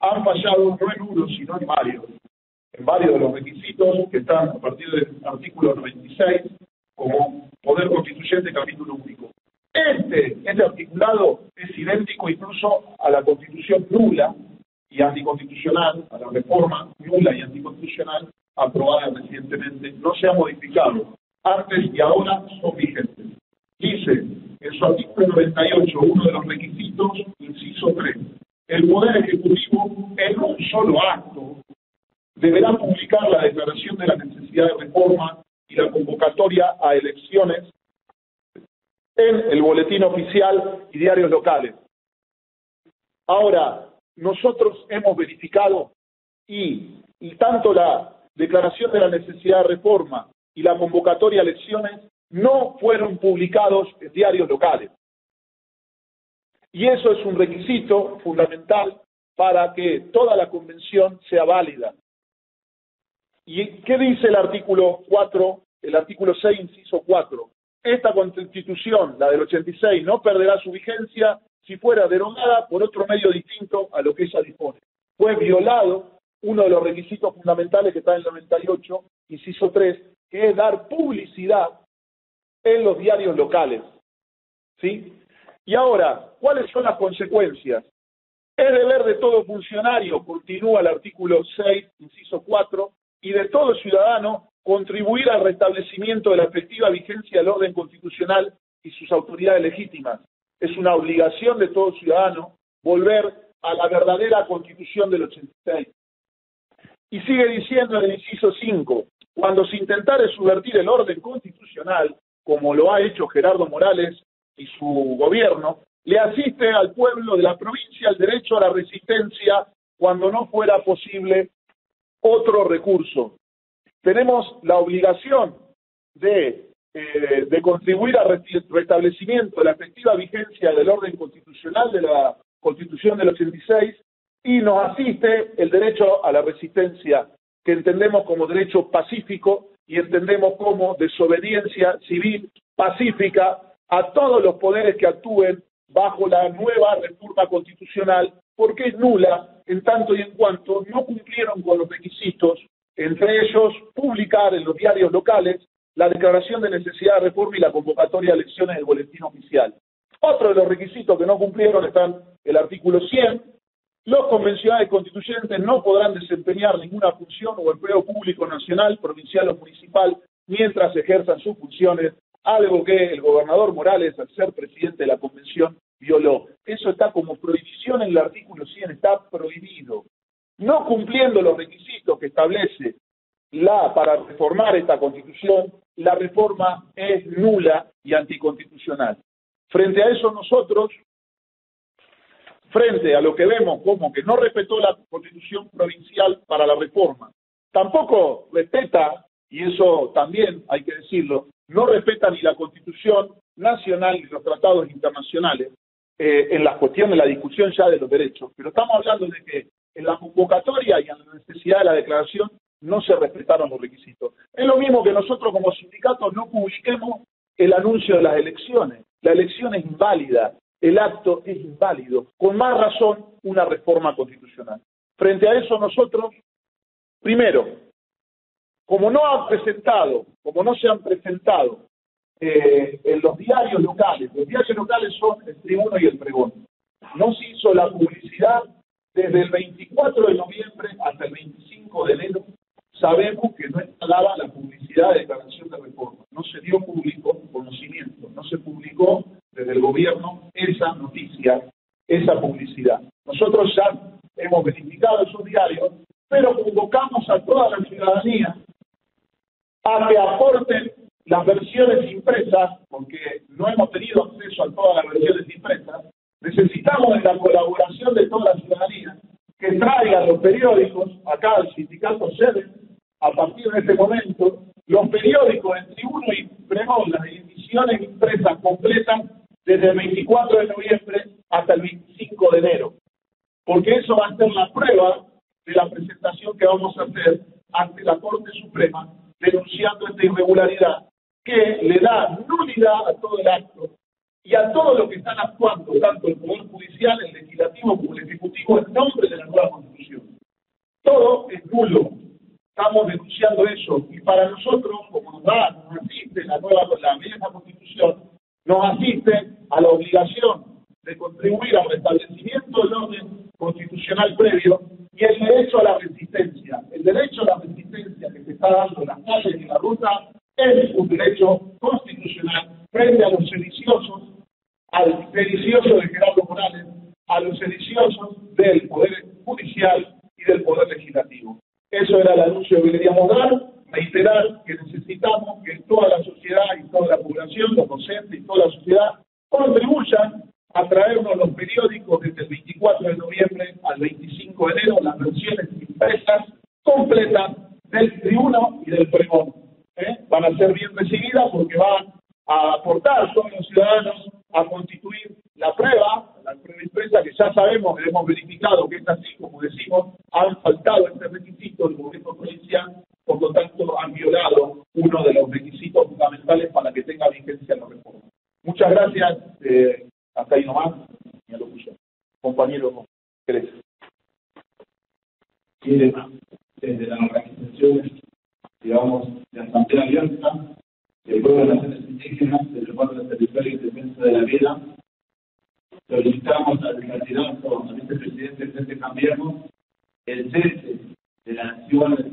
han fallado no en uno, sino en varios, en varios de los requisitos que están a partir del artículo 96 como Poder Constituyente capítulo único. Este, este articulado es idéntico incluso a la constitución nula y anticonstitucional, a la reforma nula y anticonstitucional aprobada recientemente. No se ha modificado. Antes y ahora son vigentes. Dice en su artículo 98, uno de los requisitos, inciso 3, el Poder Ejecutivo en un solo acto deberá publicar la declaración de la necesidad de reforma y la convocatoria a elecciones en el boletín oficial y diarios locales. Ahora, nosotros hemos verificado y, y tanto la declaración de la necesidad de reforma y la convocatoria a elecciones no fueron publicados en diarios locales. Y eso es un requisito fundamental para que toda la convención sea válida. ¿Y qué dice el artículo 4, el artículo 6, inciso 4? Esta constitución, la del 86, no perderá su vigencia si fuera derogada por otro medio distinto a lo que ella dispone. Fue violado uno de los requisitos fundamentales que está en el 98, inciso 3, que es dar publicidad en los diarios locales. ¿Sí? Y ahora, ¿cuáles son las consecuencias? Es deber de todo funcionario, continúa el artículo 6, inciso 4, y de todo ciudadano contribuir al restablecimiento de la efectiva vigencia del orden constitucional y sus autoridades legítimas. Es una obligación de todo ciudadano volver a la verdadera constitución del 86. Y sigue diciendo en el inciso 5, cuando se intentare subvertir el orden constitucional, como lo ha hecho Gerardo Morales y su gobierno, le asiste al pueblo de la provincia el derecho a la resistencia cuando no fuera posible otro recurso. Tenemos la obligación de, eh, de contribuir al restablecimiento de la efectiva vigencia del orden constitucional de la Constitución del 86 y nos asiste el derecho a la resistencia, que entendemos como derecho pacífico y entendemos como desobediencia civil pacífica a todos los poderes que actúen bajo la nueva reforma constitucional, porque es nula en tanto y en cuanto no cumplieron con los requisitos, entre ellos publicar en los diarios locales la declaración de necesidad de reforma y la convocatoria de elecciones del boletín oficial. Otro de los requisitos que no cumplieron están el artículo 100. Los convencionales constituyentes no podrán desempeñar ninguna función o empleo público nacional, provincial o municipal mientras ejerzan sus funciones, algo que el gobernador Morales, al ser presidente de la convención, violó. Eso está como prohibición en el artículo 100, está prohibido. No cumpliendo los requisitos que establece la para reformar esta constitución, la reforma es nula y anticonstitucional. Frente a eso nosotros, frente a lo que vemos como que no respetó la constitución provincial para la reforma, tampoco respeta, y eso también hay que decirlo, no respeta ni la constitución nacional ni los tratados internacionales eh, en la cuestión de la discusión ya de los derechos, pero estamos hablando de que en la convocatoria y en la necesidad de la declaración no se respetaron los requisitos. Es lo mismo que nosotros como sindicatos no publiquemos el anuncio de las elecciones. La elección es inválida, el acto es inválido. Con más razón, una reforma constitucional. Frente a eso nosotros, primero, como no han presentado, como no se han presentado eh, en los diarios locales, los diarios locales son el tribuno y el pregón, no se hizo la publicidad desde el 24 de noviembre hasta el 25 de enero sabemos que no instalaba la publicidad de declaración de reforma. No se dio público conocimiento, no se publicó desde el gobierno esa noticia, esa publicidad. Nosotros ya hemos verificado esos diarios, pero convocamos a toda la ciudadanía a que aporten las versiones impresas, porque no hemos tenido acceso a todas las versiones impresas, necesitamos de la colaboración de toda la ciudadanía que traigan los periódicos, acá el sindicato sede, a partir de este momento, los periódicos en Tribuno y Pregón, las ediciones impresas completas desde el 24 de noviembre hasta el 25 de enero. Porque eso va a ser la prueba de la presentación que vamos a hacer ante la Corte Suprema denunciando esta irregularidad que le da nulidad a todo el acto y a todo lo que están actuando, tanto el Poder Judicial, el Legislativo como el Ejecutivo, en nombre de la nueva Constitución. nulo. Estamos denunciando eso. Y para nosotros, como nos da, nos asiste la nueva, la constitución, nos asiste a la obligación de contribuir al restablecimiento del orden constitucional previo y el derecho a la resistencia. El derecho a la resistencia que se está dando en las calles y en la ruta es un derecho constitucional frente a los sediciosos, al sedicioso de Gerardo Morales, a los sediciosos del Poder Judicial y del Poder Legislativo. Eso era el anuncio que queríamos dar, reiterar que necesitamos que toda la sociedad y toda la población, los docentes y toda la sociedad contribuyan a traernos los periódicos desde el 24 de noviembre al 25 de enero, las versiones impresas completas del tribuno y del pregón. ¿eh? Van a ser bien recibidas porque van a aportar, son los ciudadanos, a constituir la prueba, la prueba impresa que ya sabemos, que hemos verificado que es así, como decimos, han faltado este requisito del gobierno provincial, por lo tanto han violado uno de los requisitos fundamentales para que tenga vigencia la reforma. Muchas gracias. Eh, hasta ahí nomás, y a lo tuyo. Compañero. Quiere, desde la organización, digamos, de Asamblea Abierta, el pueblo de las naciones indígenas, del reparto del territorio y defensa de la vida, al candidato, al vicepresidente del Frente Cambiemos, el cese de las acciones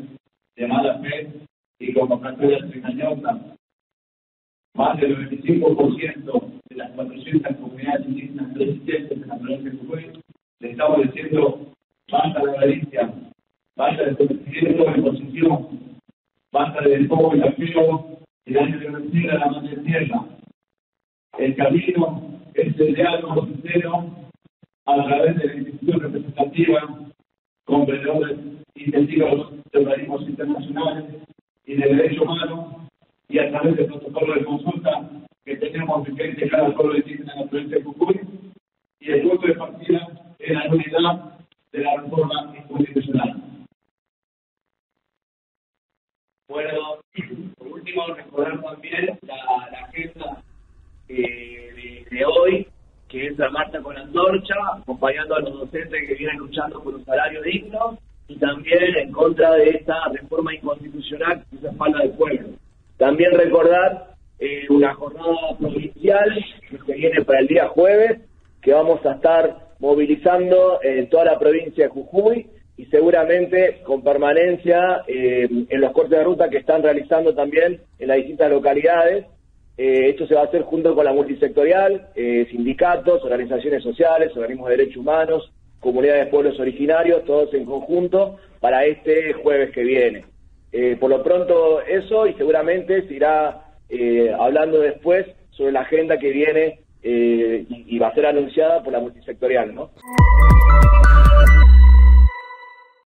de mala fe y convocatorias engañosas. Más del 95% las 400 comunidades indígenas resistentes en la provincia de Jujuy, le estamos diciendo basta de avaricia, basta de sometimiento de posición, basta del poco y feo y que recibe a la madre tierra. El camino es el diálogo sincero a través de la institución representativa, comprendedores y testigos de organismos internacionales y de derecho humano y a través del protocolo de consulta que tenemos vigente cada pueblo indígena en la provincia de Jujuy y el punto de partida es la unidad de la reforma constitucional. Bueno, por último, recordar también la, la agenda eh, de, hoy, que es la marcha con antorcha, acompañando a los docentes que vienen luchando por un salario digno y también en contra de esta reforma inconstitucional que se espalda del pueblo. También recordar eh, una jornada provincial que se viene para el día jueves, que vamos a estar movilizando en toda la provincia de Jujuy y seguramente con permanencia eh, en los cortes de ruta que están realizando también en las distintas localidades. Eh, esto se va a hacer junto con la multisectorial, eh, sindicatos, organizaciones sociales, organismos de derechos humanos, comunidades de pueblos originarios, todos en conjunto para este jueves que viene. por lo pronto eso y seguramente se irá eh, hablando después sobre la agenda que viene eh, y, y va a ser anunciada por la multisectorial, ¿no?